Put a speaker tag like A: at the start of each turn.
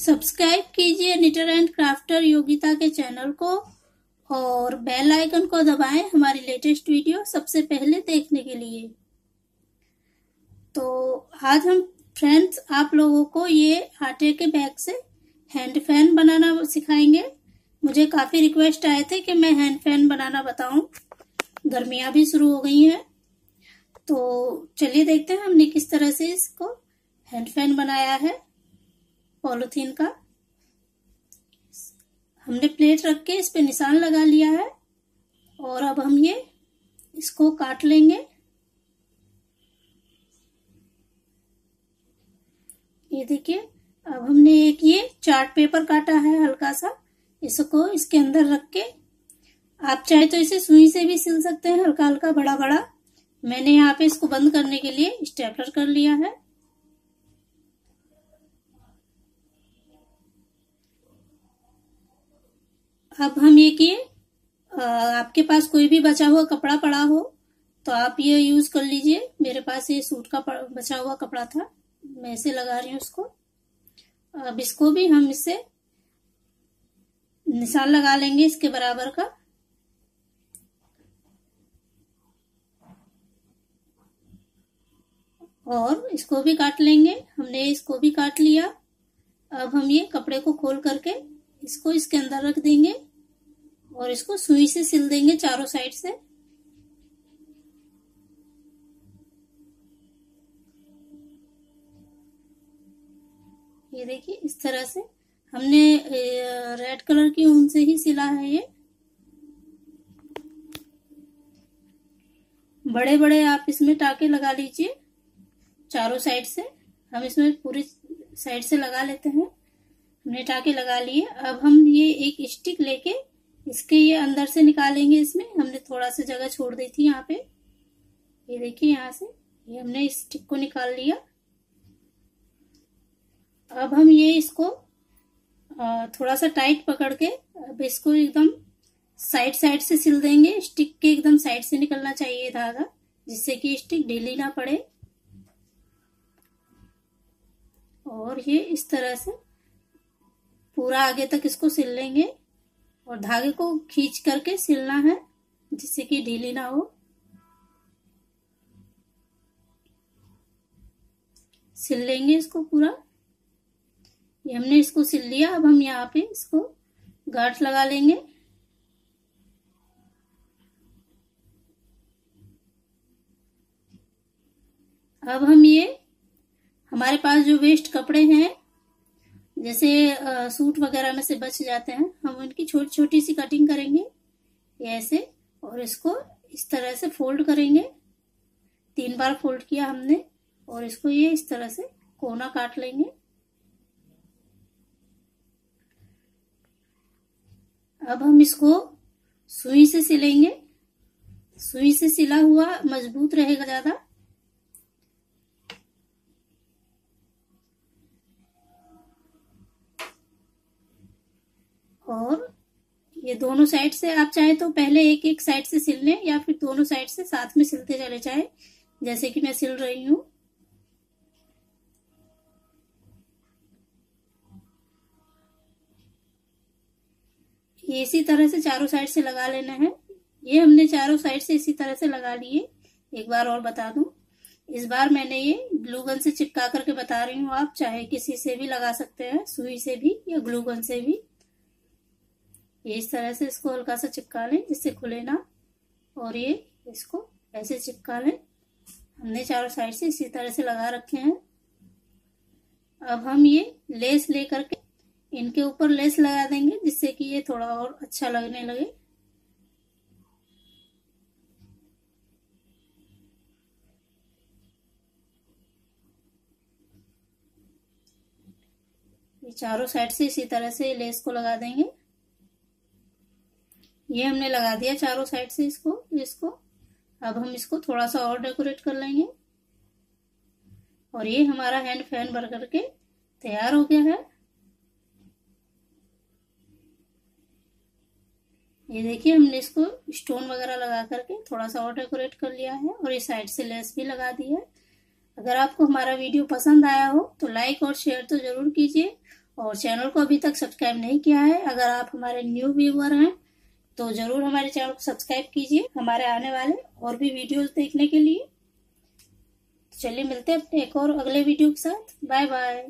A: Subscribe कीजिए knitter and crafter Yogita के channel को और बेल आइकन को दबाएँ हमारी लेटेस्ट वीडियो सबसे पहले देखने के लिए। तो आज हम फ्रेंड्स आप लोगों को ये आटे के बैग से हैंड फ़ैन बनाना सिखाएँगे। मुझे काफ़ी रिक्वेस्ट आए थे कि मैं हैंड फ़ैन बनाना बताऊँ। गर्मियाँ भी शुरू हो गई हैं। तो चलिए देखते हैं हमने किस तरह से इसको हैंड फ़ैन बनाया है। पॉलिथीन का। हमने प्लेट रख के इस पे निशान लगा लिया है और अब हम ये इसको काट लेंगे। ये देखिए, अब हमने एक ये चार्ट पेपर काटा है हल्का सा इसको इसके अंदर रख के आप चाहे तो इसे सुई से भी सिल सकते हैं हल्का हल्का बड़ा बड़ा मैंने यहाँ पे इसको बंद करने के लिए स्टेपलर कर लिया है। अब हम ये किए आपके पास कोई भी बचा हुआ कपड़ा पड़ा हो तो आप ये यूज़ कर लीजिए। मेरे पास ये सूट का बचा हुआ कपड़ा था, मैं इसे लगा रही हूँ उसको। अब इसको भी हम इससे निशान लगा लेंगे इसके बराबर का। और इसको भी काट लेंगे। हमने इसको भी काट लिया। अब हम ये कपड़े को खोल करके इसको इसके अंदर रख देंगे। और इसको सुई से सिल देंगे चारों साइड से। ये देखिए, इस तरह से हमने रेड कलर की ऊन से ही सिला है ये। बड़े बड़े आप इसमें टाके लगा लीजिए चारों साइड से। हम इसमें पूरी साइड से लगा लेते हैं। हमने टाके लगा लिए। अब हम ये एक स्टिक लेके इसके ये अंदर से निकालेंगे इसमें। हमने थोड़ा सा जगह छोड़ दी थी यहाँ पे। ये देखिए यहाँ से। ये हमने इस स्टिक को निकाल लिया। अब हम ये इसको थोड़ा सा टाइट पकड़ के अब इसको एकदम साइड साइड से सिल देंगे। स्टिक के एकदम साइड से निकलना चाहिए धागा, जिससे कि स्टिक ढीली ना पड़े। और ये इस तरह से पूरा आगे तक इसको सिल लेंगे। और धागे को खींच करके सिलना है, जिससे कि ढीली ना हो। सिल लेंगे इसको पूरा। ये हमने इसको सिल लिया, अब हम यहाँ पे इसको गांठ लगा लेंगे। अब हम ये, हमारे पास जो वेस्ट कपड़े हैं जैसे सूट वगैरह में से बच जाते हैं, हम उनकी छोटी छोटी सी कटिंग करेंगे ऐसे, और इसको इस तरह से फोल्ड करेंगे। तीन बार फोल्ड किया हमने, और इसको ये इस तरह से कोना काट लेंगे। अब हम इसको सुई से सिलेंगे। सुई से सिला हुआ मज़बूत रहेगा ज़्यादा और ये दोनों साइड से आप चाहे तो पहले एक एक साइड से सिल लें या फिर दोनों साइड से साथ में सिलते चले जाए, जैसे कि मैं सिल रही हूँ। ये इसी तरह से चारों साइड से लगा लेना है। ये हमने चारों साइड से इसी तरह से लगा लिए। एक बार और बता दूँ। इस बार मैंने ये ग्लूगन से चिपका करके बता रही हूँ, आप चाहे किसी से भी लगा सकते हैं, सुई से भी या ग्लू गन से भी। इस तरह से इसको हल्का सा चिपका लें जिससे खुले ना। और ये इसको ऐसे चिपका लें। हमने चारों साइड से इसी तरह से लगा रखे हैं। अब हम ये लेस लेकर के इनके ऊपर लेस लगा देंगे, जिससे कि ये थोड़ा और अच्छा लगने लगे। ये चारों साइड से इसी तरह से लेस को लगा देंगे। ये हमने लगा दिया चारों साइड से इसको इसको अब हम इसको थोड़ा सा और डेकोरेट कर लेंगे। और ये हमारा हैंड फ़ैन भर करके तैयार हो गया है। ये देखिए, हमने इसको स्टोन वगैरह लगा करके थोड़ा सा और डेकोरेट कर लिया है और ये साइड से लेस भी लगा दी है। अगर आपको हमारा वीडियो पसंद आया हो तो लाइक और शेयर तो ज़रूर कीजिए। और चैनल को अभी तक सब्सक्राइब नहीं किया है, अगर आप हमारे न्यू व्यूअर हैं तो ज़रूर हमारे चैनल को सब्सक्राइब कीजिए हमारे आने वाले और भी वीडियोस देखने के लिए। चलिए मिलते हैं अपने एक और अगले वीडियो के साथ। Bye bye.